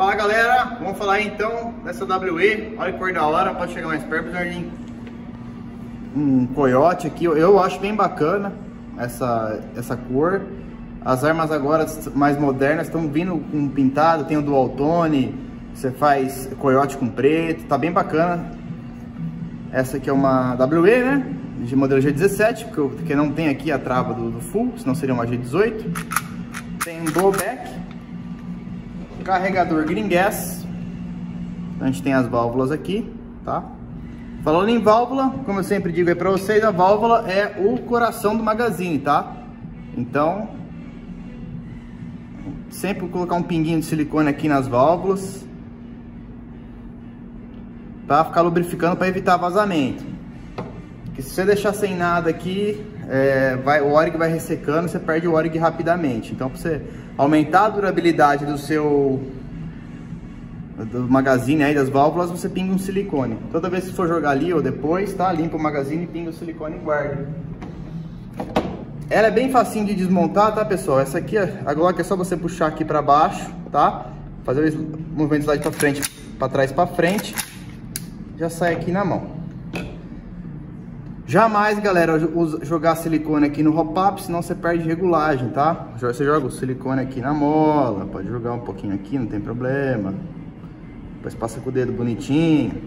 Fala galera, vamos falar então dessa WE, olha que cor da hora, pode chegar mais perto, Jardim. Um coiote aqui, eu acho bem bacana essa, essa cor. As armas agora mais modernas estão vindo com pintado, tem o dual tone, você faz coiote com preto, tá bem bacana. Essa aqui é uma WE, né? De modelo G17, porque não tem aqui a trava do, do full, senão seria uma G18. Tem um blowback, carregador Green Gas. A gente tem as válvulas aqui, tá? Falando em válvula, como eu sempre digo aí vocês, a válvula é o coração do magazine, tá? Então, sempre colocar um pinguinho de silicone aqui nas válvulas para ficar lubrificando para evitar vazamento. Porque se você deixar sem nada aqui, é, vai, o óleo vai ressecando, você perde o óleo rapidamente. Então, para você aumentar a durabilidade do seu do magazine aí, das válvulas, você pinga um silicone. Toda vez que for jogar ali ou depois, tá? Limpa o magazine, pinga o silicone e guarda. Ela é bem facinho de desmontar, tá, pessoal? Essa aqui, a Glock é só você puxar aqui para baixo, tá? Fazer o movimento de para frente, para trás para frente. Já sai aqui na mão. Jamais, galera, jogar silicone aqui no hop-up, senão você perde regulagem, tá? Você joga o silicone aqui na mola, pode jogar um pouquinho aqui, não tem problema. Depois passa com o dedo bonitinho.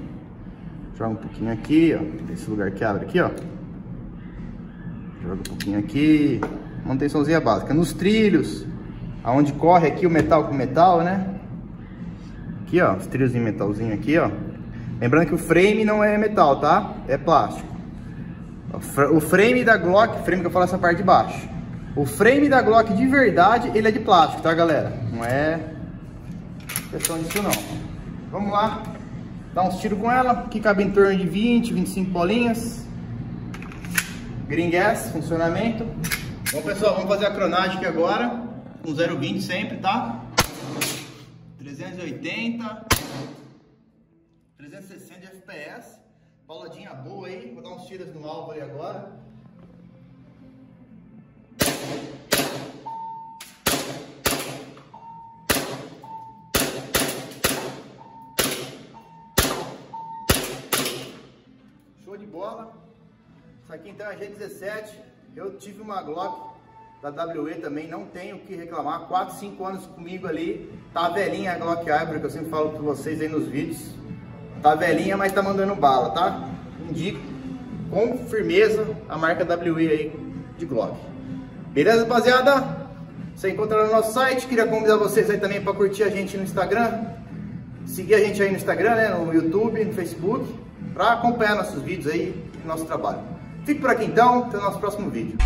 Joga um pouquinho aqui, ó. Esse lugar que abre aqui, ó. Joga um pouquinho aqui. Manutençãozinha básica. Nos trilhos, aonde corre aqui o metal com metal, né? Aqui, ó. Os trilhos em metalzinho aqui, ó. Lembrando que o frame não é metal, tá? É plástico. O frame da Glock, frame que eu falo essa parte de baixo. O frame da Glock de verdade, ele é de plástico, tá, galera? Não é questão disso, não. Vamos lá. Dar uns tiros com ela, que cabe em torno de 20, 25 bolinhas. Green Gas, funcionamento. Bom, pessoal, vamos fazer a cronagem aqui agora. Com 0,20 sempre, tá? 380. 360 de FPS. Pauladinha boa aí. Vou dar uns tiros no alvo ali agora. Show de bola. Isso aqui então é G17. Eu tive uma Glock da WE também, não tenho o que reclamar. 4, 5 anos comigo ali. Tá velhinha a Glock Hybrid, que eu sempre falo para vocês aí nos vídeos. Tá velhinha, mas tá mandando bala, tá? Indico com firmeza a marca WE aí de Glock. Beleza, rapaziada? Você encontra no nosso site. Queria convidar vocês aí também para curtir a gente no Instagram. Seguir a gente aí no Instagram, né? No YouTube, no Facebook. Para acompanhar nossos vídeos aí, nosso trabalho. Fique por aqui então, até o nosso próximo vídeo.